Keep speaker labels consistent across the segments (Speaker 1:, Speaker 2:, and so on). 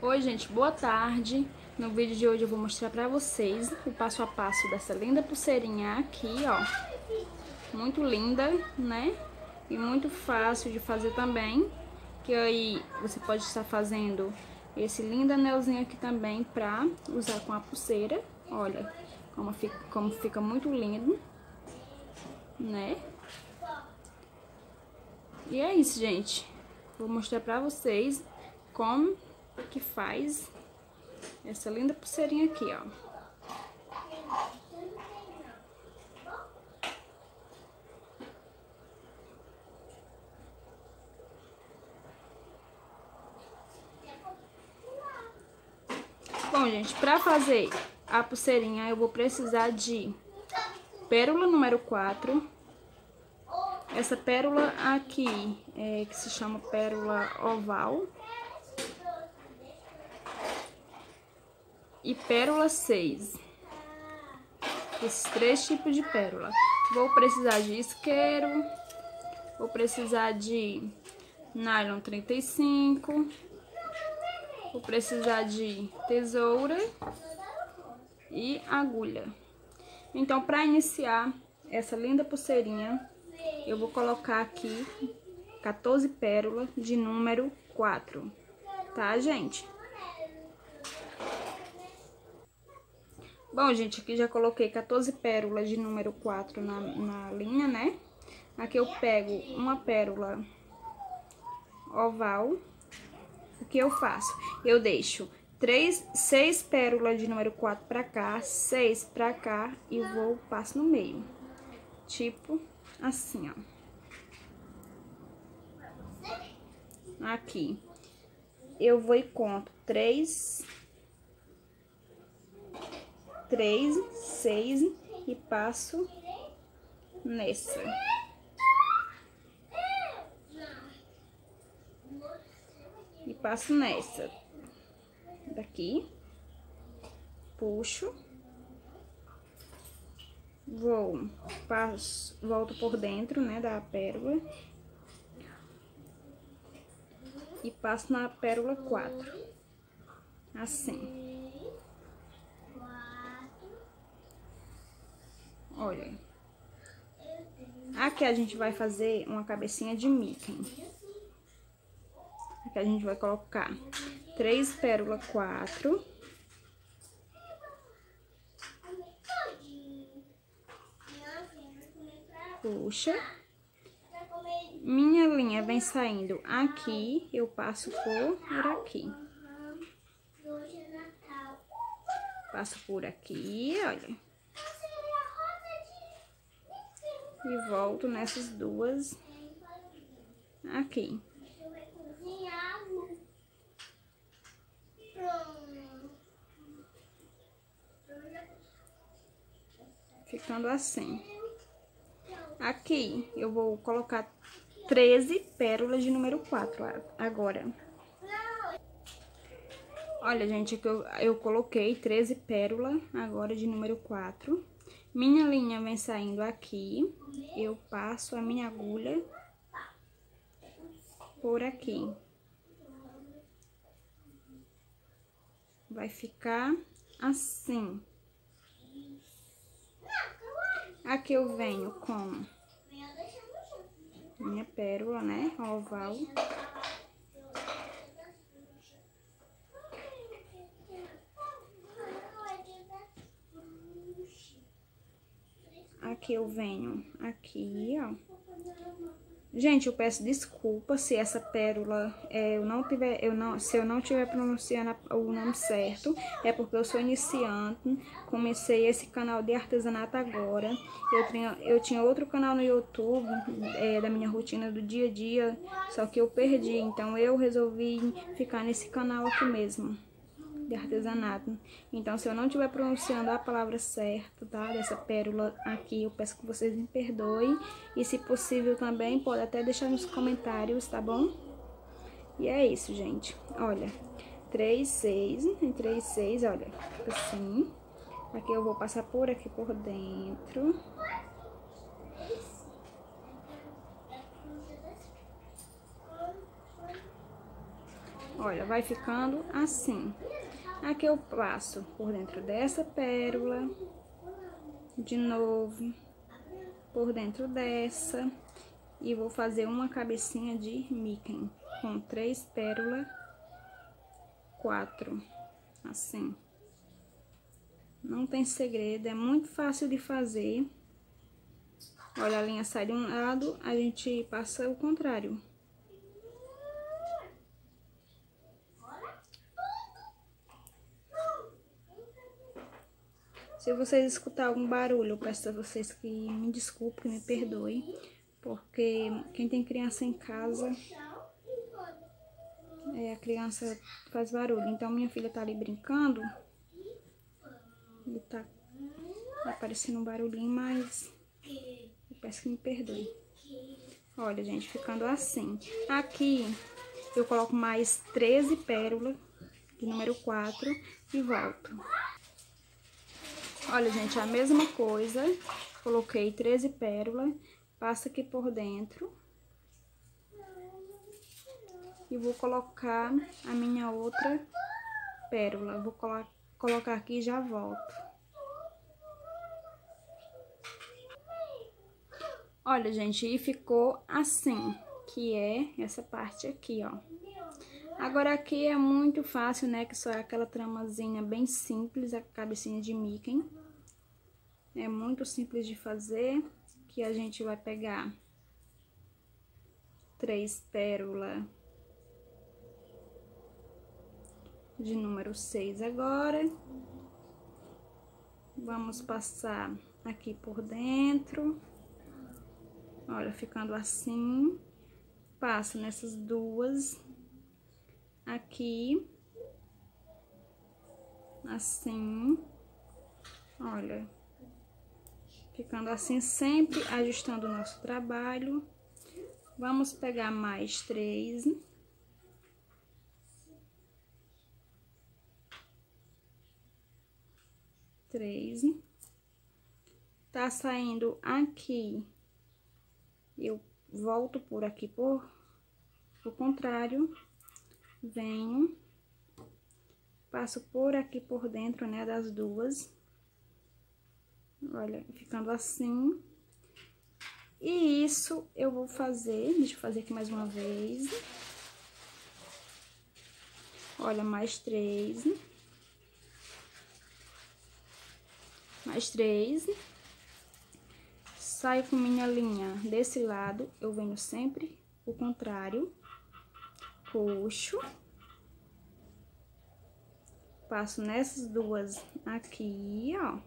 Speaker 1: Oi gente, boa tarde. No vídeo de hoje eu vou mostrar pra vocês o passo a passo dessa linda pulseirinha aqui, ó. Muito linda, né? E muito fácil de fazer também. Que aí você pode estar fazendo esse lindo anelzinho aqui também pra usar com a pulseira. Olha como fica, como fica muito lindo, né? E é isso, gente. Vou mostrar pra vocês como que faz essa linda pulseirinha aqui, ó. Bom, gente, pra fazer a pulseirinha eu vou precisar de pérola número 4, essa pérola aqui, é, que se chama pérola oval. E pérola 6. Esses três tipos de pérola. Vou precisar de isqueiro. Vou precisar de nylon 35. Vou precisar de tesoura e agulha. Então, para iniciar essa linda pulseirinha, eu vou colocar aqui 14 pérolas de número 4, tá, gente? Bom, gente, aqui já coloquei 14 pérolas de número 4 na, na linha, né? Aqui eu pego uma pérola oval. O que eu faço? Eu deixo três, seis pérolas de número 4 pra cá, seis pra cá e vou, passo no meio. Tipo assim, ó. Aqui. Eu vou e conto três, três, seis e passo nessa. E passo nessa. Daqui. Puxo vou, passo, volto por dentro, né, da pérola. E passo na pérola 4. Assim. Olha. Aqui a gente vai fazer uma cabecinha de Mickey. Aqui a gente vai colocar três pérolas 4 puxa. Minha linha vem saindo aqui, eu passo por aqui. Passo por aqui, olha. E volto nessas duas aqui. Ficando assim. Aqui eu vou colocar 13 pérolas de número 4 agora. Olha, gente, eu, eu coloquei 13 pérolas agora de número 4. Minha linha vem saindo aqui, eu passo a minha agulha por aqui. Vai ficar assim. Aqui eu venho com minha pérola, né, oval. Aqui eu venho aqui, ó. Gente, eu peço desculpa se essa pérola é, eu não tiver, eu não, se eu não tiver pronunciando o nome certo, é porque eu sou iniciante, comecei esse canal de artesanato agora. Eu tinha, eu tinha outro canal no YouTube é, da minha rotina do dia a dia, só que eu perdi, então eu resolvi ficar nesse canal aqui mesmo de artesanato. Então, se eu não estiver pronunciando a palavra certa, tá? Dessa pérola aqui, eu peço que vocês me perdoem. E se possível também, pode até deixar nos comentários, tá bom? E é isso, gente. Olha, 3, 6, em 3, 6, olha, assim. Aqui eu vou passar por aqui por dentro. Olha, vai ficando assim. Aqui eu passo por dentro dessa pérola, de novo, por dentro dessa, e vou fazer uma cabecinha de Mickey, com três pérolas, quatro, assim. Não tem segredo, é muito fácil de fazer. Olha, a linha sai de um lado, a gente passa o contrário. Se vocês escutarem algum barulho, eu peço a vocês que me desculpem, que me perdoem, porque quem tem criança em casa, é, a criança faz barulho. Então, minha filha tá ali brincando, e tá aparecendo um barulhinho, mas eu peço que me perdoe. Olha, gente, ficando assim. Aqui, eu coloco mais 13 pérolas de número 4 e volto. Olha, gente, a mesma coisa. Coloquei 13 pérolas. Passa aqui por dentro. E vou colocar a minha outra pérola. Vou colo colocar aqui e já volto. Olha, gente, e ficou assim, que é essa parte aqui, ó. Agora aqui é muito fácil, né, que só é aquela tramazinha bem simples, a cabecinha de Mickey. É muito simples de fazer, que a gente vai pegar três pérolas de número seis agora. Vamos passar aqui por dentro. Olha, ficando assim. Passo nessas duas aqui, assim, olha, ficando assim, sempre ajustando o nosso trabalho. Vamos pegar mais três. Três. Tá saindo aqui, eu volto por aqui por, o contrário venho, passo por aqui por dentro, né, das duas. Olha, ficando assim. E isso eu vou fazer, deixa eu fazer aqui mais uma vez. Olha, mais três. Mais três. Saio com minha linha desse lado, eu venho sempre o contrário puxo, passo nessas duas aqui, ó.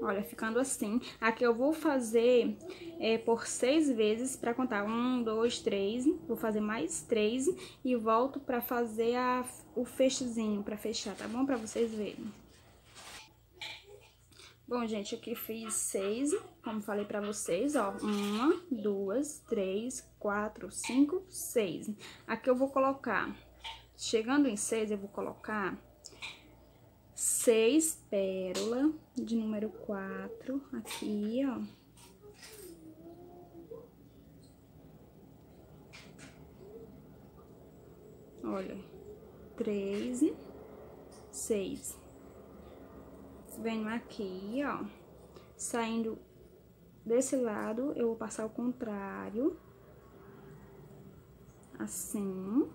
Speaker 1: Olha, ficando assim. Aqui eu vou fazer é, por seis vezes para contar. Um, dois, três. Vou fazer mais três e volto para fazer a, o fechezinho, para fechar, tá bom? Para vocês verem. Bom, gente, aqui fiz seis, como falei pra vocês, ó. Uma, duas, três, quatro, cinco, seis. Aqui eu vou colocar, chegando em seis, eu vou colocar seis pérolas de número quatro, aqui, ó. Olha, três, seis venho aqui, ó, saindo desse lado, eu vou passar o contrário, assim.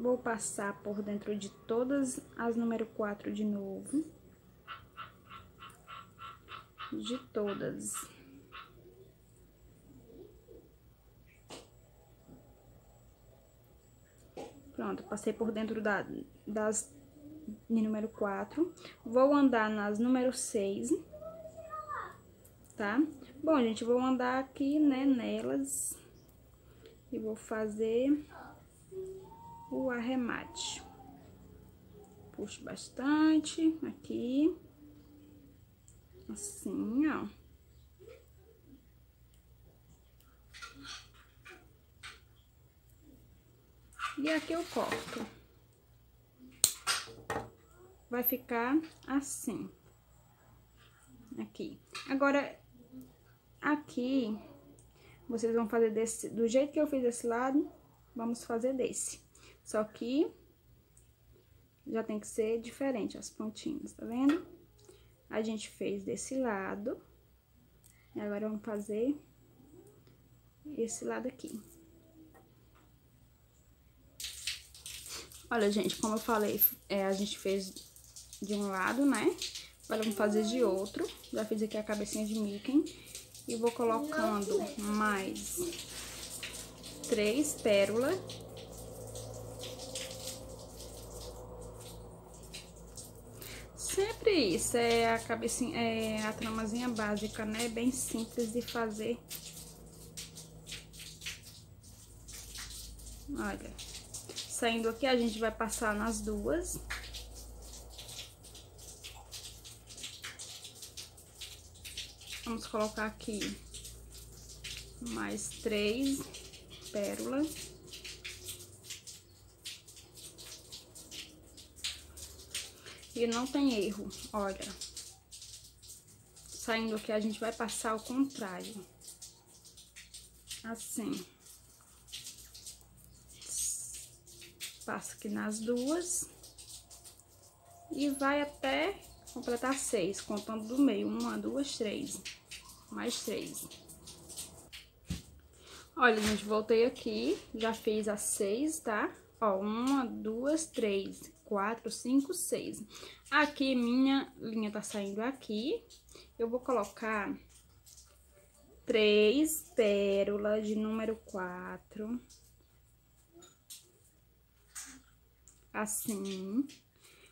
Speaker 1: Vou passar por dentro de todas as número 4 de novo. De todas. Pronto, passei por dentro da, das de número 4. Vou andar nas número 6, tá? Bom, gente, vou andar aqui, né, nelas. E vou fazer o arremate. Puxo bastante aqui. Assim, ó. E aqui eu corto vai ficar assim. Aqui. Agora, aqui, vocês vão fazer desse, do jeito que eu fiz esse lado, vamos fazer desse. Só que já tem que ser diferente as pontinhas, tá vendo? A gente fez desse lado. E agora vamos fazer esse lado aqui. Olha, gente, como eu falei, é, a gente fez de um lado, né? Agora vamos fazer de outro. Já fiz aqui a cabecinha de Mickey. E vou colocando mais três pérolas. Sempre isso, é a cabecinha, é a tramazinha básica, né? Bem simples de fazer. Olha, saindo aqui a gente vai passar nas duas. Vamos colocar aqui mais três pérolas. E não tem erro, olha. Saindo aqui, a gente vai passar ao contrário. Assim. Passa aqui nas duas. E vai até completar seis, contando do meio. Uma, duas, três mais três. Olha, gente, voltei aqui, já fiz as seis, tá? Ó, uma, duas, três, quatro, cinco, seis. Aqui, minha linha tá saindo aqui. Eu vou colocar três pérolas de número quatro. Assim.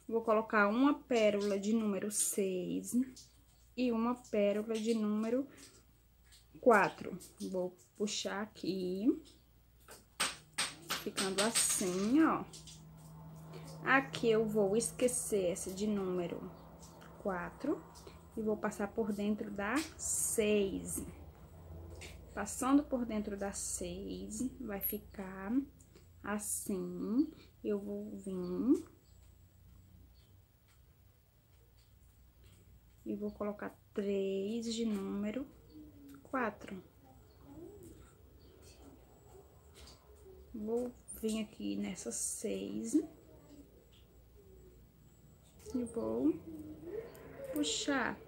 Speaker 1: Vou colocar uma pérola de número seis e uma pérola de número 4. Vou puxar aqui, ficando assim, ó. Aqui eu vou esquecer essa de número 4 e vou passar por dentro da 6. Passando por dentro da 6, vai ficar assim. Eu vou vir e vou colocar três de número quatro. Vou vir aqui nessa seis e vou puxar.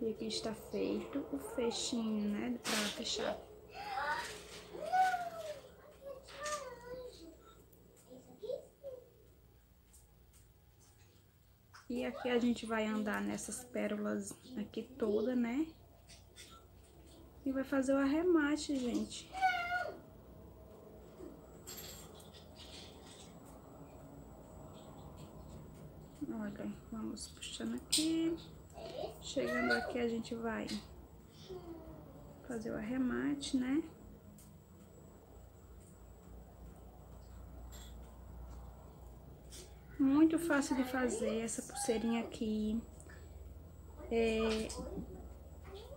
Speaker 1: E aqui está feito o fechinho, né, para fechar. E aqui a gente vai andar nessas pérolas aqui toda, né? E vai fazer o arremate, gente. Olha, vamos puxando aqui. Chegando aqui, a gente vai fazer o arremate, né? Muito fácil de fazer essa pulseirinha aqui. É,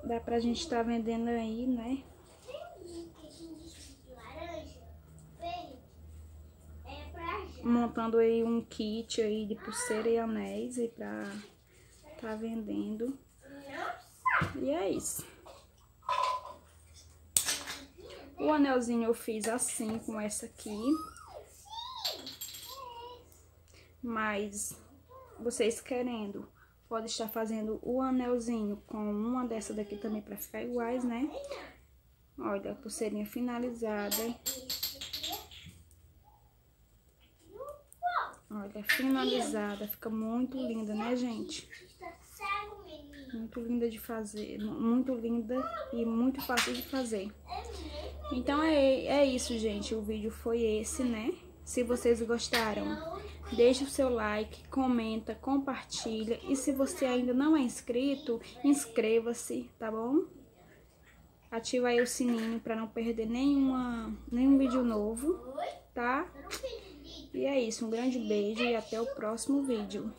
Speaker 1: dá pra gente estar tá vendendo aí, né? Montando aí um kit aí de pulseira e anéis aí pra tá vendendo. E é isso. O anelzinho eu fiz assim, com essa aqui. Mas vocês querendo, pode estar fazendo o anelzinho com uma dessa daqui também para ficar iguais, né? Olha, a pulseirinha finalizada. Olha, finalizada, fica muito linda, né, gente? Muito linda de fazer, muito linda e muito fácil de fazer. Então, é, é isso, gente, o vídeo foi esse, né? Se vocês gostaram, Deixe o seu like, comenta, compartilha. E se você ainda não é inscrito, inscreva-se, tá bom? Ativa aí o sininho para não perder nenhuma, nenhum vídeo novo, tá? E é isso, um grande beijo e até o próximo vídeo.